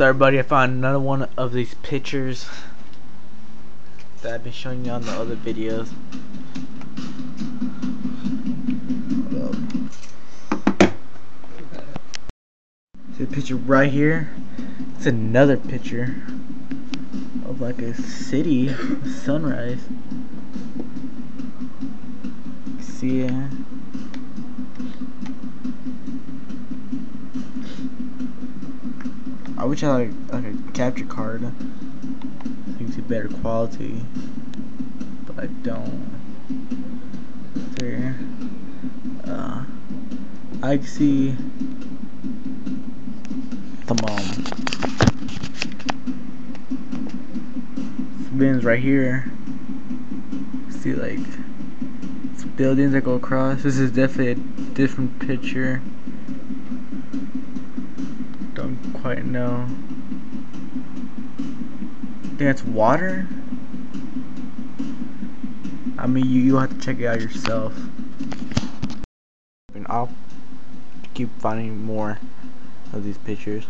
So everybody, I found another one of these pictures that I've been showing you on the other videos. The picture right here? It's another picture of like a city sunrise. See it? I wish I had like, like a capture card you can see better quality, but I don't. There, uh, I can see the mom. Bins right here. See like buildings that go across. This is definitely a different picture quite know. That's water? I mean, you, you have to check it out yourself. And I'll keep finding more of these pictures.